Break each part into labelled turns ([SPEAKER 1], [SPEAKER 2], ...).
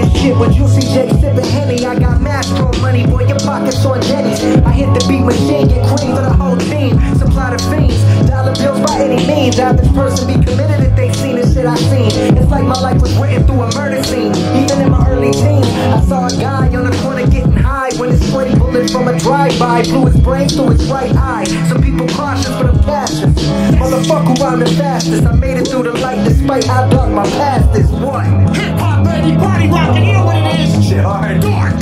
[SPEAKER 1] and shit. When you see sipping Henny, I got Mastro money, boy, your pockets on jetties. I hit the beat machine, get queens for the whole team. Supply the fiends, dollar bills by any means. Average person be committed if they seen the shit I seen. It's like my life was written through a murder scene, even in my early teens. Drive-by blew his brain through his right eye. Some people cautious, but I'm cautious. Motherfucker, I'm the fastest. I made it through the light despite how dark my past is. What?
[SPEAKER 2] Hip hop, baby, party rockin', you know what it is?
[SPEAKER 1] Shit hard. Dark.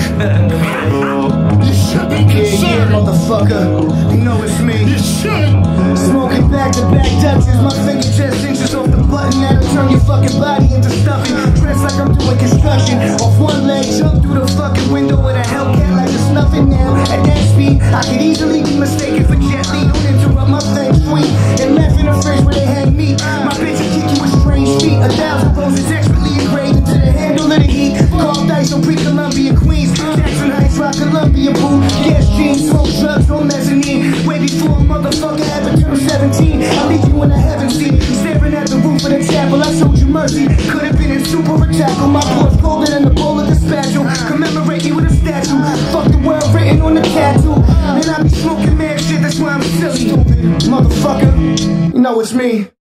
[SPEAKER 2] you should be Yeah, yeah, concerned.
[SPEAKER 3] motherfucker. You know it's me. You
[SPEAKER 2] should.
[SPEAKER 3] Smoking back to back Dutches. My finger just inches off the button. That'll turn your fucking body into stuffing. Dressed like I'm doing construction. Off one leg, jump through the fucking window with a Hellcat like nothing now. At that speed, I could easily be mistaken for Jet Li. Don't interrupt my feng shui. And laugh in the face where they had me. My bitch will kick you with strange feet. A thousand poses expertly engraved into the handle of the heat. Call dice on pre-Columbia Queens. Jackson Heights, rock Columbia boo. Gas jeans, smoke drugs, on mezzanine. Way before a motherfucker ever turned 17. I leave you in the heaven seat. Staring at the roof of the chapel. I showed you mercy. Could have been in super attack on my porch, Fuck the world written on the tattoo. And I be smoking mad shit, that's why I'm silly. Motherfucker. You know it's me.